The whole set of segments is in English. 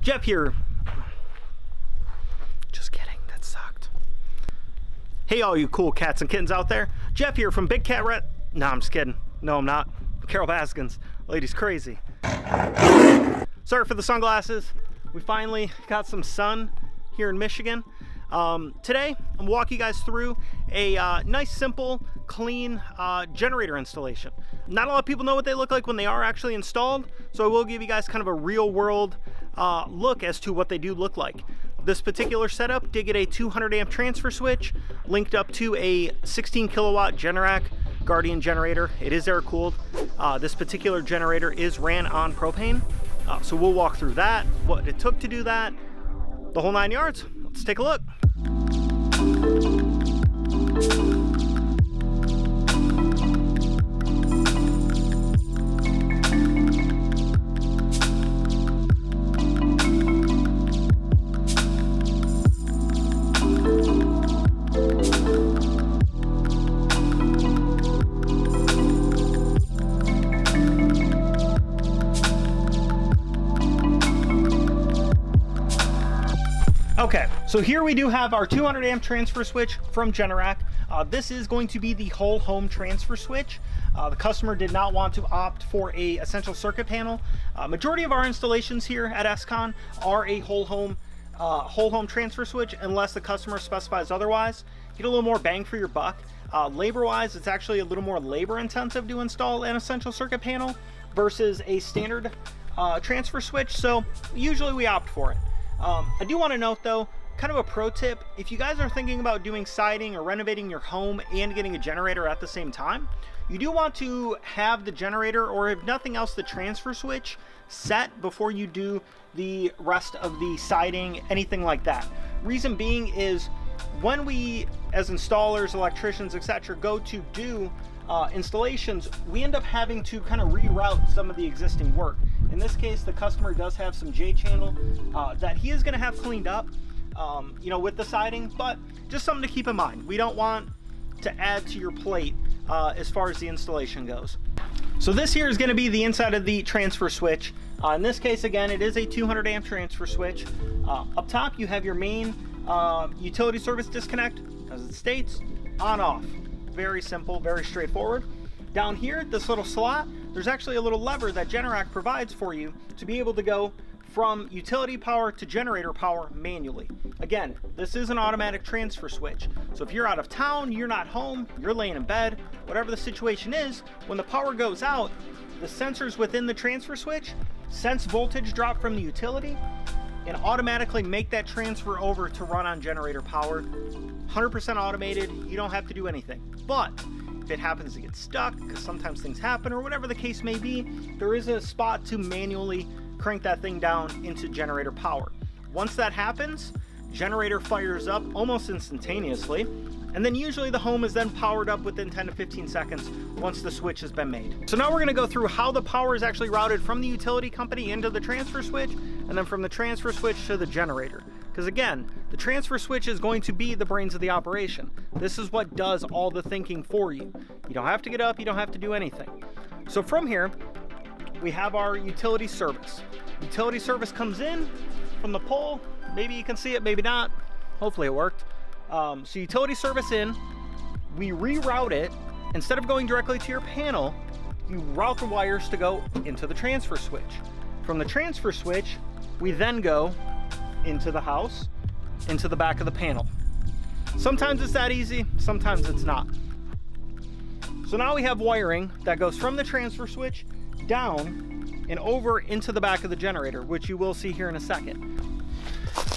Jeff here. Just kidding, that sucked. Hey, all you cool cats and kittens out there. Jeff here from Big Cat Red. No, I'm just kidding. No, I'm not. Carole Baskins. Lady's crazy. Sorry for the sunglasses. We finally got some sun here in Michigan. Um, today, I'm walking you guys through a uh, nice, simple, clean uh, generator installation. Not a lot of people know what they look like when they are actually installed, so I will give you guys kind of a real world uh, look as to what they do look like. This particular setup did get a 200 amp transfer switch linked up to a 16 kilowatt Generac Guardian generator. It is air cooled. Uh, this particular generator is ran on propane. Uh, so we'll walk through that, what it took to do that, the whole nine yards. Let's take a look. Okay, so here we do have our 200 amp transfer switch from Generac. Uh, this is going to be the whole home transfer switch. Uh, the customer did not want to opt for a essential circuit panel. Uh, majority of our installations here at ESCON are a whole home uh, whole home transfer switch unless the customer specifies otherwise. Get a little more bang for your buck. Uh, labor wise, it's actually a little more labor intensive to install an essential circuit panel versus a standard uh, transfer switch. So usually we opt for it. Um, I do want to note though, kind of a pro tip, if you guys are thinking about doing siding or renovating your home and getting a generator at the same time, you do want to have the generator or if nothing else, the transfer switch set before you do the rest of the siding, anything like that. Reason being is when we as installers, electricians, etc. go to do uh, installations, we end up having to kind of reroute some of the existing work. This case, the customer does have some J channel uh, that he is going to have cleaned up, um, you know, with the siding, but just something to keep in mind. We don't want to add to your plate uh, as far as the installation goes. So this here is going to be the inside of the transfer switch. Uh, in this case, again, it is a 200 amp transfer switch. Uh, up top, you have your main uh, utility service disconnect, as it states, on off. Very simple, very straightforward. Down here, this little slot, there's actually a little lever that Generac provides for you to be able to go from utility power to generator power manually. Again, this is an automatic transfer switch. So if you're out of town, you're not home, you're laying in bed, whatever the situation is, when the power goes out, the sensors within the transfer switch sense voltage drop from the utility and automatically make that transfer over to run on generator power. 100% automated, you don't have to do anything. But if it happens to get stuck, because sometimes things happen or whatever the case may be, there is a spot to manually crank that thing down into generator power. Once that happens, generator fires up almost instantaneously, and then usually the home is then powered up within 10 to 15 seconds once the switch has been made. So now we're gonna go through how the power is actually routed from the utility company into the transfer switch, and then from the transfer switch to the generator. Because again, the transfer switch is going to be the brains of the operation. This is what does all the thinking for you. You don't have to get up, you don't have to do anything. So from here, we have our utility service. Utility service comes in from the pole. Maybe you can see it, maybe not. Hopefully it worked. Um, so utility service in, we reroute it. Instead of going directly to your panel, you route the wires to go into the transfer switch. From the transfer switch, we then go into the house, into the back of the panel. Sometimes it's that easy, sometimes it's not. So now we have wiring that goes from the transfer switch down and over into the back of the generator, which you will see here in a second.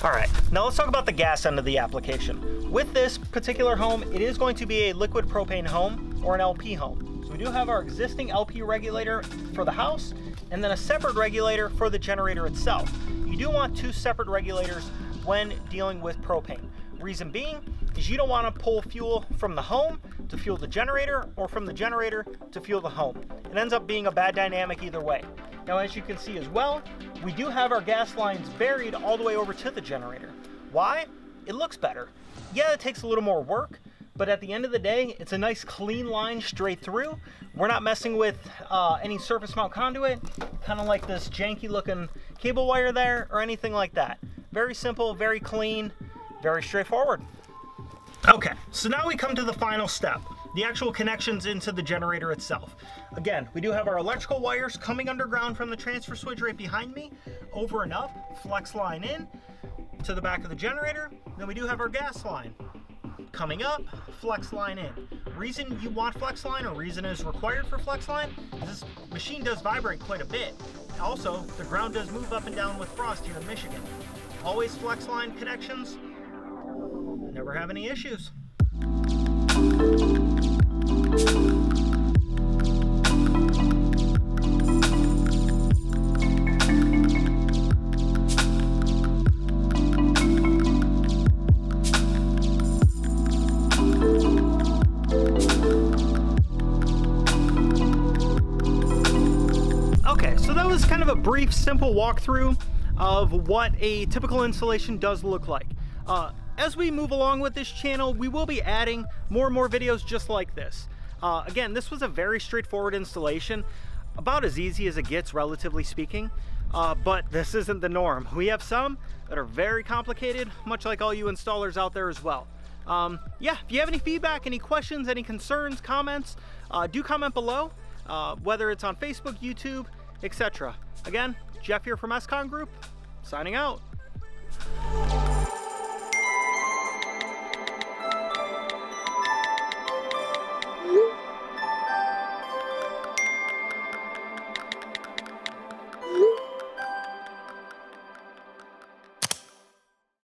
All right, now let's talk about the gas end of the application. With this particular home, it is going to be a liquid propane home or an LP home. So we do have our existing LP regulator for the house and then a separate regulator for the generator itself. You do want two separate regulators when dealing with propane. Reason being is you don't want to pull fuel from the home to fuel the generator or from the generator to fuel the home. It ends up being a bad dynamic either way. Now as you can see as well, we do have our gas lines buried all the way over to the generator. Why? It looks better. Yeah, it takes a little more work, but at the end of the day, it's a nice clean line straight through. We're not messing with uh, any surface mount conduit, kind of like this janky looking cable wire there or anything like that. Very simple, very clean, very straightforward. Okay, so now we come to the final step, the actual connections into the generator itself. Again, we do have our electrical wires coming underground from the transfer switch right behind me, over and up, flex line in to the back of the generator. Then we do have our gas line coming up, flex line in. Reason you want flex line or reason is required for flex line is this machine does vibrate quite a bit. Also, the ground does move up and down with frost here in Michigan. Always flex line connections, never have any issues. Okay, so that was kind of a brief, simple walkthrough of what a typical installation does look like. Uh, as we move along with this channel, we will be adding more and more videos just like this. Uh, again, this was a very straightforward installation, about as easy as it gets, relatively speaking. Uh, but this isn't the norm. We have some that are very complicated, much like all you installers out there as well. Um, yeah, if you have any feedback, any questions, any concerns, comments, uh, do comment below, uh, whether it's on Facebook, YouTube, etc. Again, Jeff here from ESCON Group, signing out.